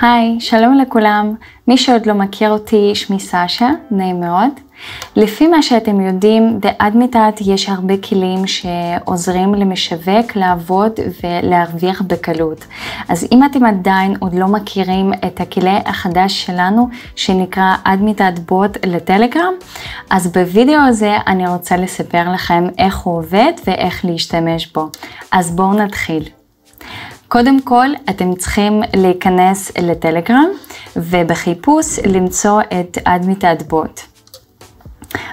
היי, שלום לכולם. מי שעוד לא מכיר אותי, שמי סשה, נעים מאוד. לפי מה שאתם יודעים, באדמיטת יש הרבה כלים שעוזרים למשווק לעבוד ולהרוויח בקלות. אז אם אתם עדיין עוד לא מכירים את הכלי החדש שלנו, שנקרא אדמיטת בוט לטלגרם, אז בווידאו הזה אני רוצה לספר לכם איך הוא עובד ואיך להשתמש בו. אז בואו נתחיל. קודם כל, אתם צריכים להיכנס לטלגרם ובחיפוש למצוא את אדמיטת בוט.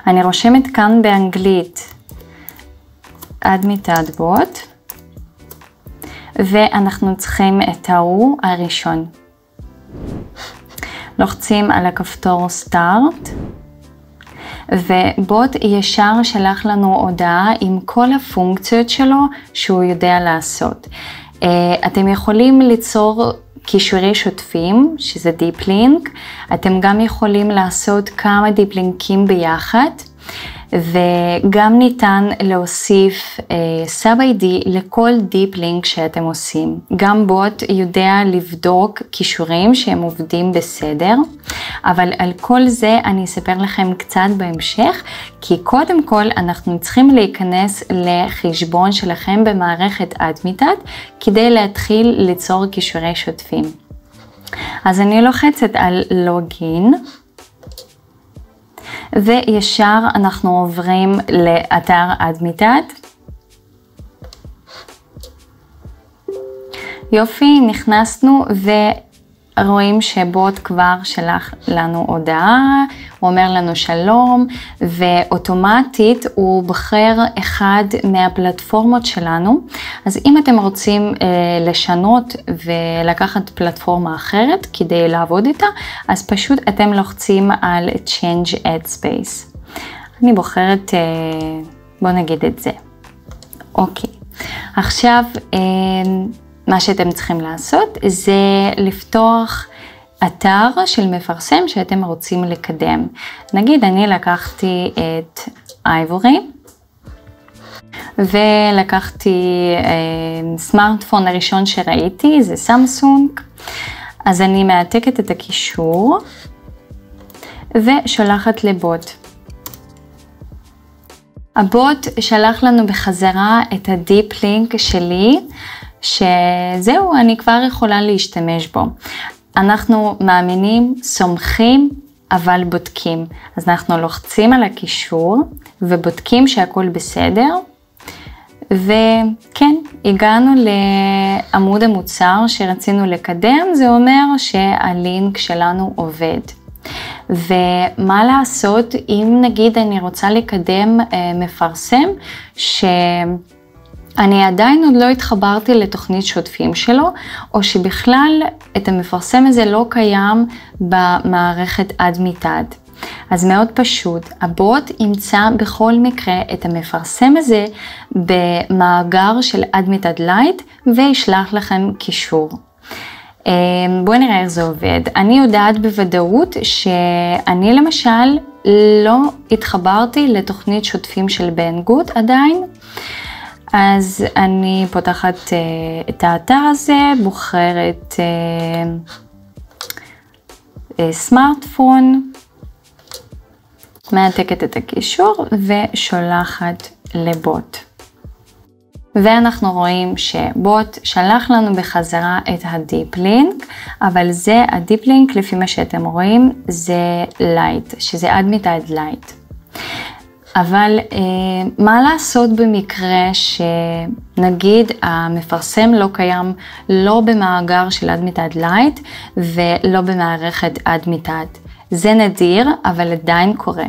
אני רושמת כאן באנגלית אדמיטת בוט ואנחנו צריכים את ההוא הראשון. לוחצים על הכפתור סטארט ובוט ישר שלח לנו הודעה עם כל הפונקציות שלו שהוא יודע לעשות. אה, אתם יכולים ליצור קישורי שוטפים, שזה Link, אתם גם יכולים לעשות כמה Linkים ביחד. וגם ניתן להוסיף uh, איי-די לכל דיפ לינק שאתם עושים. גם בוט יודע לבדוק כישורים שהם עובדים בסדר, אבל על כל זה אני אספר לכם קצת בהמשך, כי קודם כל אנחנו צריכים להיכנס לחשבון שלכם במערכת אדמיטת כדי להתחיל ליצור כישורי שוטפים. אז אני לוחצת על לוגין. וישר אנחנו עוברים לאתר אדמיטת. יופי, נכנסנו ו... רואים שבוט כבר שלח לנו הודעה, הוא אומר לנו שלום, ואוטומטית הוא בוחר אחד מהפלטפורמות שלנו. אז אם אתם רוצים אה, לשנות ולקחת פלטפורמה אחרת כדי לעבוד איתה, אז פשוט אתם לוחצים על Change Ad Space. אני בוחרת, אה, בואו נגיד את זה. אוקיי, עכשיו, אה, מה שאתם צריכים לעשות זה לפתוח אתר של מפרסם שאתם רוצים לקדם. נגיד אני לקחתי את אייבורי ולקחתי אה, סמארטפון הראשון שראיתי, זה סמסונג, אז אני מעתקת את הקישור ושולחת לבוט. הבוט שלח לנו בחזרה את הדיפ לינק שלי שזהו, אני כבר יכולה להשתמש בו. אנחנו מאמינים, סומכים, אבל בודקים. אז אנחנו לוחצים על הקישור ובודקים שהכל בסדר. וכן, הגענו לעמוד המוצר שרצינו לקדם, זה אומר שהלינק שלנו עובד. ומה לעשות אם נגיד אני רוצה לקדם אה, מפרסם ש... אני עדיין עוד לא התחברתי לתוכנית שותפים שלו, או שבכלל את המפרסם הזה לא קיים במערכת Admitad. אז מאוד פשוט, הבוט ימצא בכל מקרה את המפרסם הזה במאגר של Admitad Lite וישלח לכם קישור. אמ, בואו נראה איך זה עובד. אני יודעת בוודאות שאני למשל לא התחברתי לתוכנית שותפים של Banggood עדיין. אז אני פותחת אה, את האתר הזה, בוחרת אה, אה, סמארטפון, מעתקת את הקישור ושולחת לבוט. ואנחנו רואים שבוט שלח לנו בחזרה את ה deep link, אבל זה ה deep link לפי מה שאתם רואים זה Lite, שזה Admitad Lite. אבל אה, מה לעשות במקרה שנגיד המפרסם לא קיים לא במאגר של Admitad Lite ולא במערכת Admitad. זה נדיר, אבל עדיין קורה.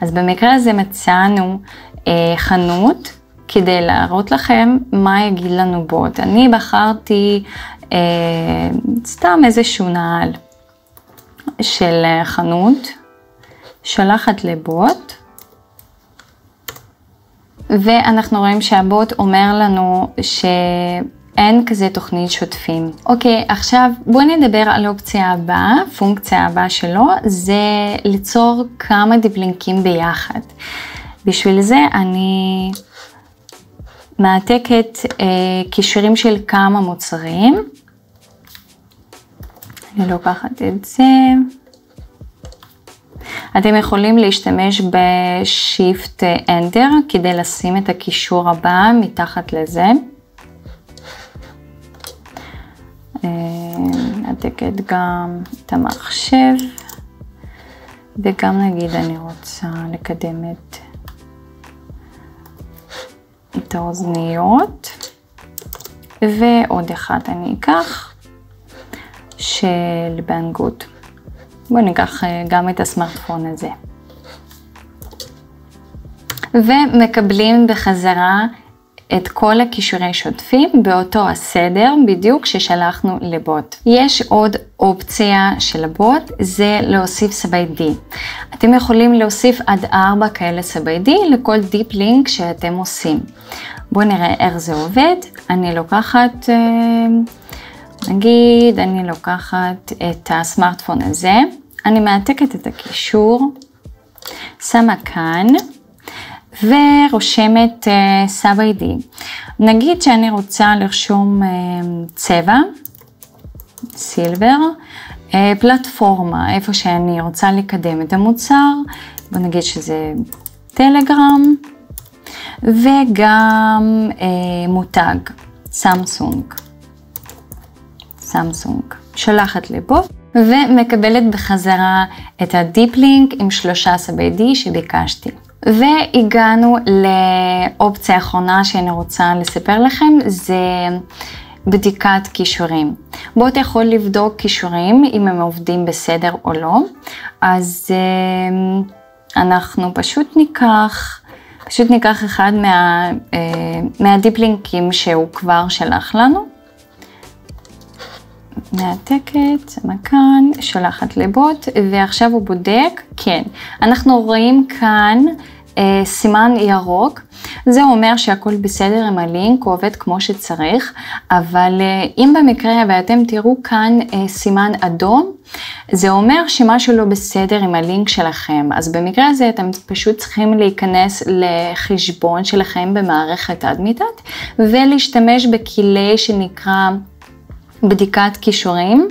אז במקרה הזה מצאנו אה, חנות כדי להראות לכם מה יגיד לנו בוט. אני בחרתי אה, סתם איזשהו נעל של אה, חנות, שולחת לבוט. ואנחנו רואים שהבוט אומר לנו שאין כזה תוכנית שוטפים. אוקיי, עכשיו בואו נדבר על האופציה הבאה, פונקציה הבאה שלו, זה ליצור כמה דיפלינקים ביחד. בשביל זה אני מעתקת אה, קישורים של כמה מוצרים. אני לוקחת את זה. אתם יכולים להשתמש בשיפט אנטר כדי לשים את הקישור הבא מתחת לזה. נעתקת גם את המחשב וגם נגיד אני רוצה לקדם את, את האוזניות ועוד אחד אני אקח של בנגוד. בואו ניקח אה, גם את הסמארטפון הזה. ומקבלים בחזרה את כל הכישורי שוטפים באותו הסדר בדיוק ששלחנו לבוט. יש עוד אופציה של הבוט, זה להוסיף סבי D. אתם יכולים להוסיף עד 4 כאלה סבי D לכל דיפ לינק שאתם עושים. בואו נראה איך זה עובד. אני לוקחת, אה, נגיד, אני לוקחת את הסמארטפון הזה, אני מעתקת את הקישור, שמה כאן. ורושמת סאב uh, ID. נגיד שאני רוצה לרשום uh, צבע, סילבר, uh, פלטפורמה, איפה שאני רוצה לקדם את המוצר, בוא נגיד שזה טלגרם, וגם uh, מותג, סמסונג. סמסונג. שולחת לפה. ומקבלת בחזרה את הדיפ לינק עם שלושה סבי D שביקשתי. והגענו לאופציה האחרונה שאני רוצה לספר לכם, זה בדיקת כישורים. בואו אתה יכול לבדוק כישורים, אם הם עובדים בסדר או לא, אז אמ, אנחנו פשוט ניקח, פשוט ניקח אחד מה, אה, מהדיפלינקים שהוא כבר שלח לנו. מעתקת, מכאן, שולחת לבוט, ועכשיו הוא בודק, כן. אנחנו רואים כאן אה, סימן ירוק, זה אומר שהכל בסדר עם הלינק, הוא עובד כמו שצריך, אבל אה, אם במקרה ואתם תראו כאן אה, סימן אדום, זה אומר שמשהו לא בסדר עם הלינק שלכם. אז במקרה הזה אתם פשוט צריכים להיכנס לחשבון שלכם במערכת אדמיטת ולהשתמש בכלי שנקרא בדיקת כישורים,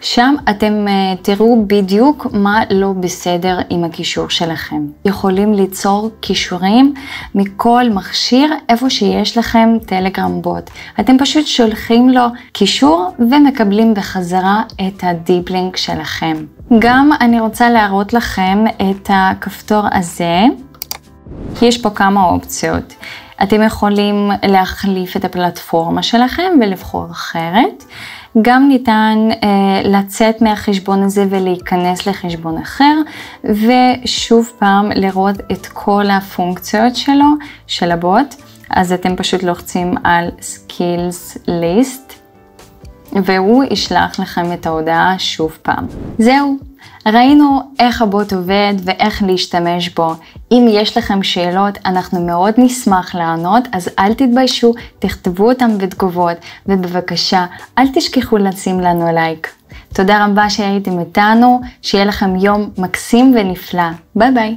שם אתם אה, תראו בדיוק מה לא בסדר עם הכישור שלכם. יכולים ליצור כישורים מכל מכשיר איפה שיש לכם טלגרם בוט. אתם פשוט שולחים לו כישור ומקבלים בחזרה את הדיפלינק שלכם. גם אני רוצה להראות לכם את הכפתור הזה. יש פה כמה אופציות. אתם יכולים להחליף את הפלטפורמה שלכם ולבחור אחרת. גם ניתן אה, לצאת מהחשבון הזה ולהיכנס לחשבון אחר, ושוב פעם לראות את כל הפונקציות שלו, של הבוט. אז אתם פשוט לוחצים על Skills List, והוא ישלח לכם את ההודעה שוב פעם. זהו. ראינו איך הבוט עובד ואיך להשתמש בו. אם יש לכם שאלות, אנחנו מאוד נשמח לענות, אז אל תתביישו, תכתבו אותם בתגובות, ובבקשה, אל תשכחו לשים לנו לייק. תודה רבה שהייתם איתנו, שיהיה לכם יום מקסים ונפלא. ביי ביי.